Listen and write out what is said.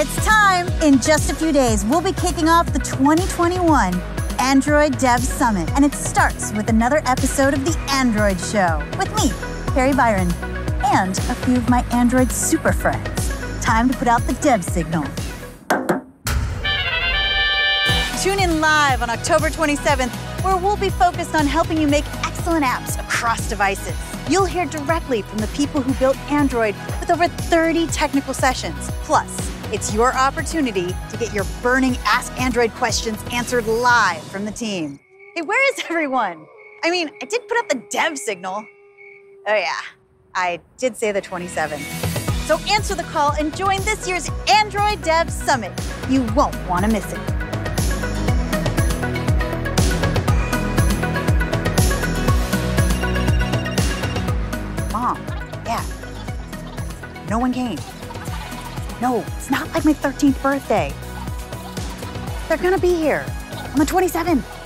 It's time! In just a few days, we'll be kicking off the 2021 Android Dev Summit, and it starts with another episode of The Android Show with me, Kari Byron, and a few of my Android super friends. Time to put out the dev signal. Tune in live on October 27th, where we'll be focused on helping you make excellent apps across devices. You'll hear directly from the people who built Android with over 30 technical sessions. Plus, it's your opportunity to get your burning Ask Android questions answered live from the team. Hey, where is everyone? I mean, I did put up the dev signal. Oh, yeah, I did say the 27. So answer the call and join this year's Android Dev Summit. You won't want to miss it. Mom, Dad, no one came. No, it's not like my 13th birthday. They're gonna be here on the 27th.